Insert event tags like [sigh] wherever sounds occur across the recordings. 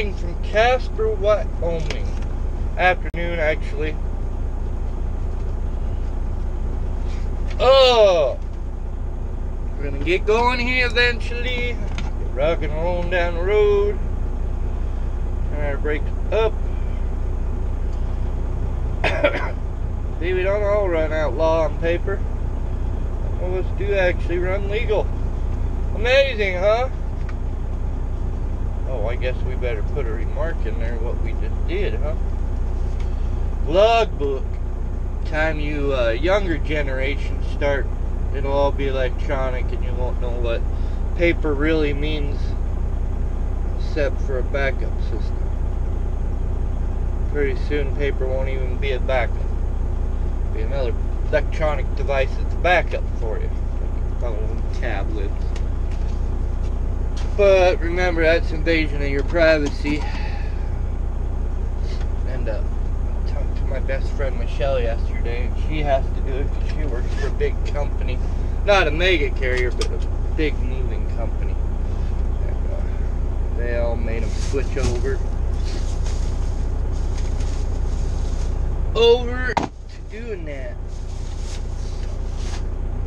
From Casper, Wyoming. Afternoon, actually. Oh, we're gonna get going here eventually. Get rock and rolling down the road. Turn our brakes up. [coughs] See, we don't all run outlaw on paper. Of us do actually run legal. Amazing, huh? Oh, I guess we better put a remark in there what we just did, huh? Logbook. Time you uh, younger generations start, it'll all be electronic and you won't know what paper really means except for a backup system. Pretty soon paper won't even be a backup. Be another electronic device that's a backup for you. Like phone, tablets. But remember, that's invasion of your privacy. And uh, I talked to my best friend Michelle yesterday, and she has to do it because she works for a big company. Not a mega carrier, but a big moving company. And uh, they all made them switch over. Over to doing that.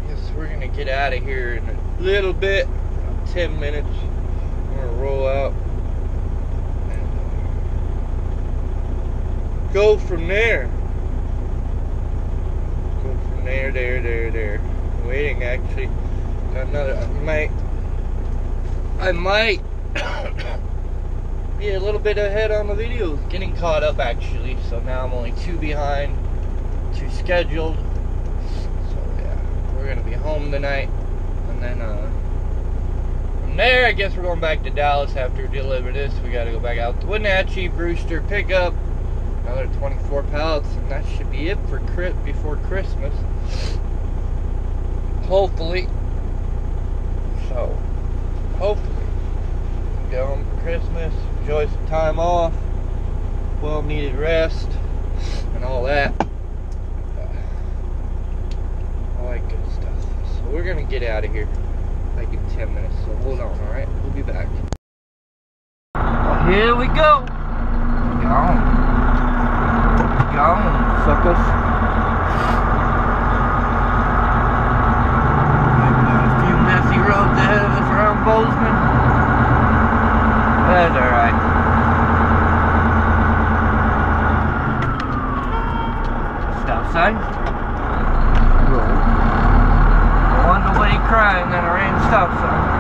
Guess we're gonna get out of here in a little bit, about 10 minutes. I'm roll out and go from there. Go from there, there, there, there. waiting actually. Got another. I might. I might [coughs] be a little bit ahead on the video. Getting caught up actually. So now I'm only two behind, two scheduled. So yeah, we're gonna be home tonight, and then uh. From there, I guess we're going back to Dallas after we deliver this. We got to go back out to Wenatchee, Brewster, pick up another 24 pallets, and that should be it for before Christmas. Hopefully. So, hopefully, get home for Christmas, enjoy some time off, well needed rest, and all that. Uh, all that good stuff. So, we're going to get out of here 10 minutes. So hold on, alright? We'll be back. Well, here we go. Gone. Gone, suckers. A few messy roads ahead of us around Bozeman. That's alright. Stop sign. Roll on the way crying then I ran stop sign.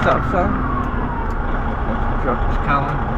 Another stop sign. The truck is coming.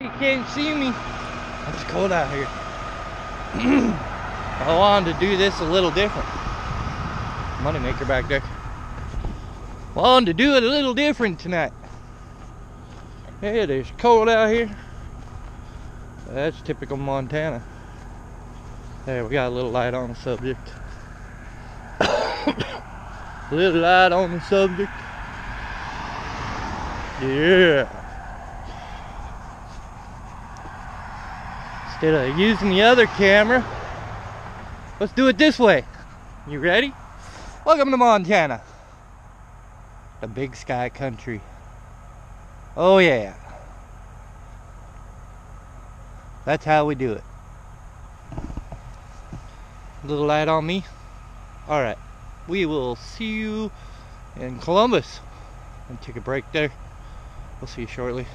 You can't see me. It's cold out here. [clears throat] I wanted to do this a little different. Moneymaker back there. Wanted to do it a little different tonight. It is cold out here. That's typical Montana. There, we got a little light on the subject. A [coughs] little light on the subject. Yeah. Instead of using the other camera, let's do it this way. You ready? Welcome to Montana. The big sky country. Oh yeah. That's how we do it. Little light on me. Alright. We will see you in Columbus. And take a break there. We'll see you shortly.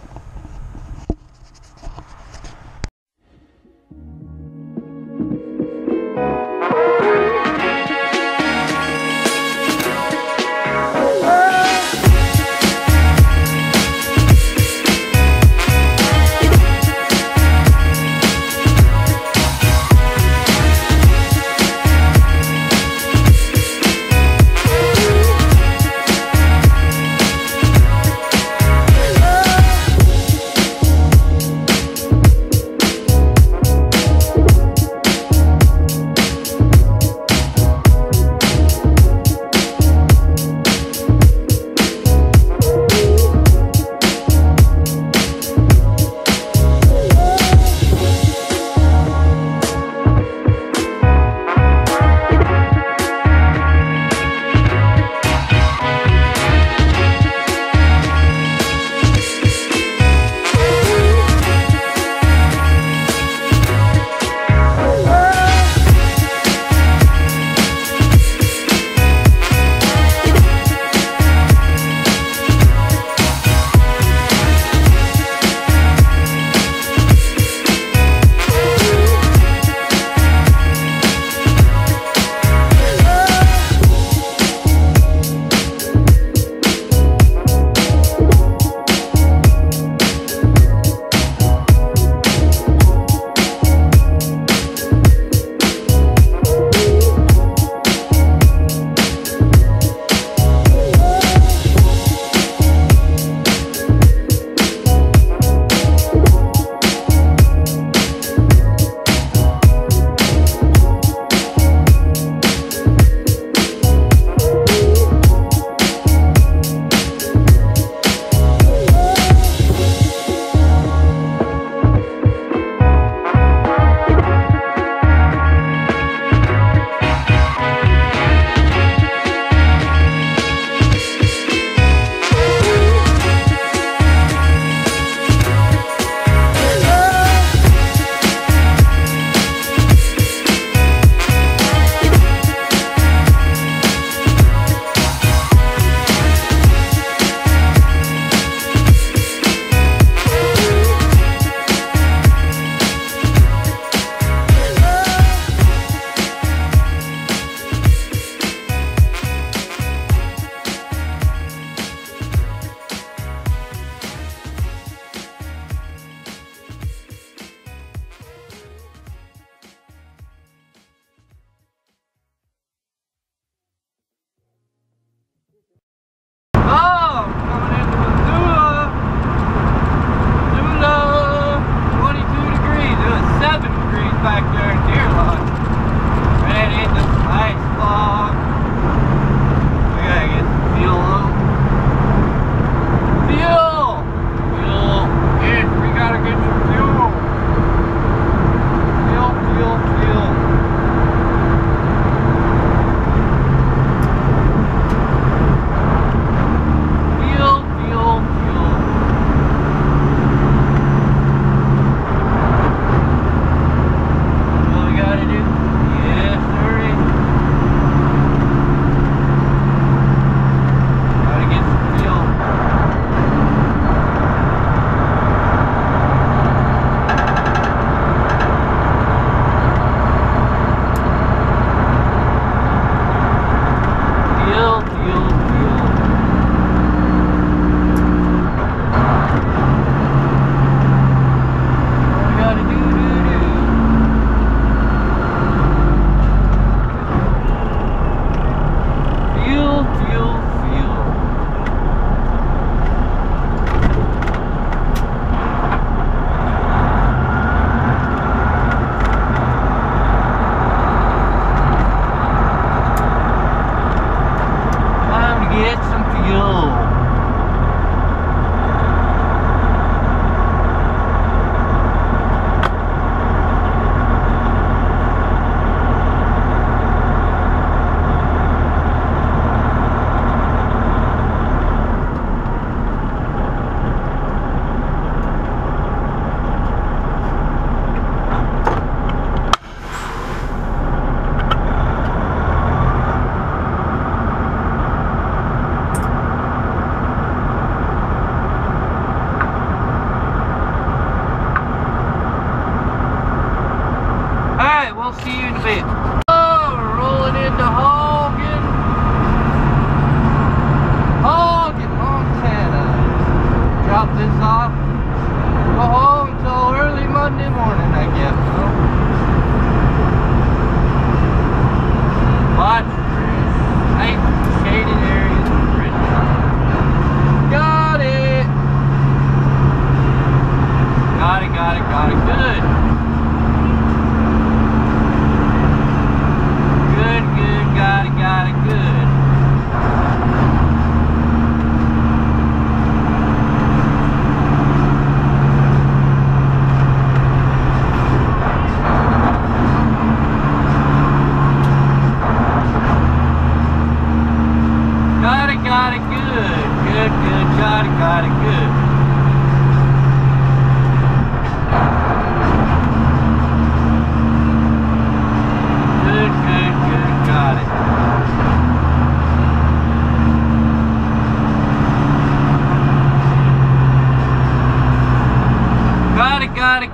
got it, got it. Good.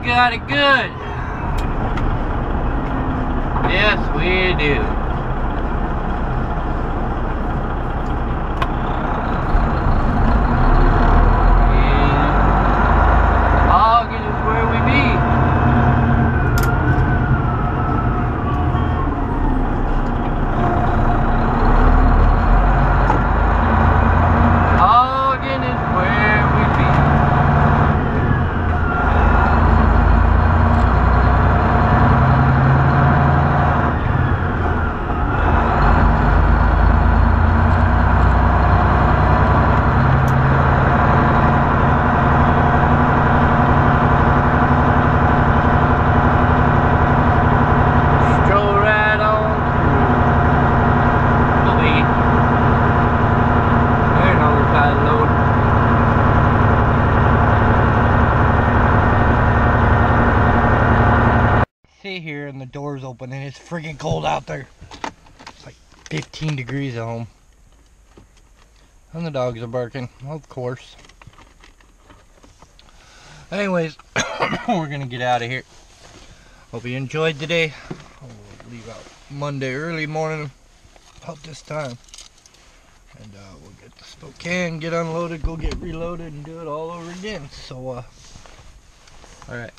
Got it, good. Yes, we do. And August is where we be. Ogden is where we be. Stroll right on through. No biggie. There no side load. See here and the door's open and it's freaking cold out there. It's like 15 degrees at home. And the dogs are barking, of course. Anyways, [coughs] we're gonna get out of here. Hope you enjoyed today. We'll leave out Monday early morning, about this time. And uh, we'll get to Spokane, get unloaded, go get reloaded, and do it all over again. So, uh, alright.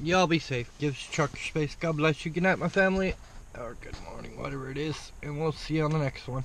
Y'all be safe. Give truck your space. God bless you. Good night, my family. Or good morning, whatever it is. And we'll see you on the next one.